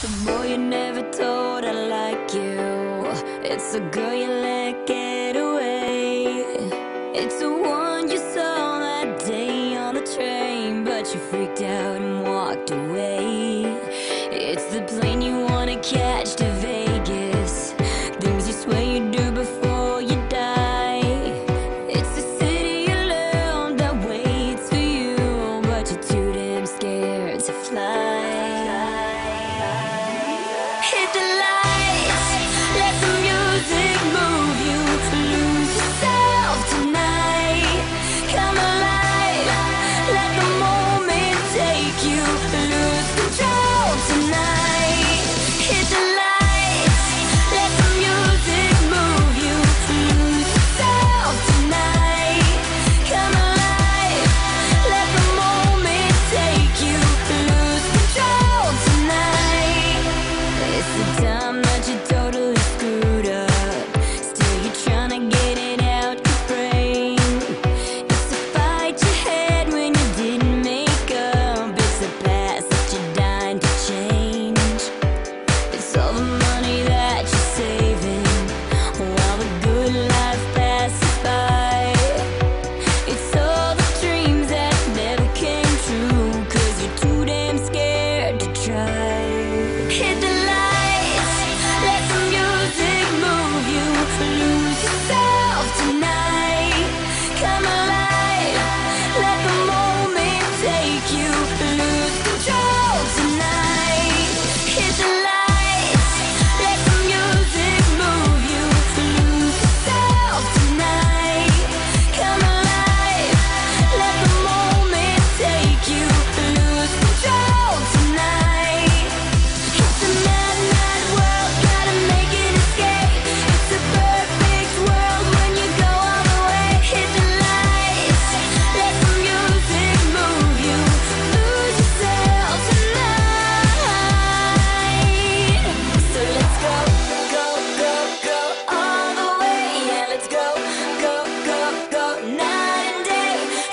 The boy you never told I like you. It's the girl you let get away. It's the one you saw that day on the train, but you freaked out and walked away. It's the plane you Down.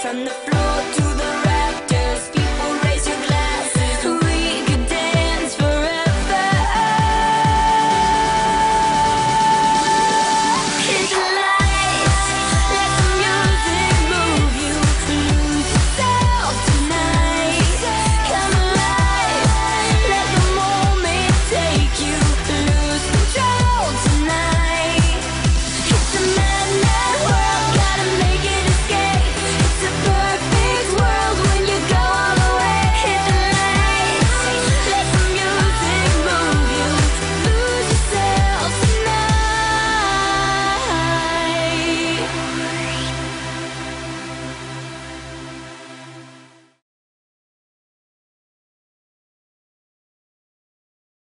on the floor.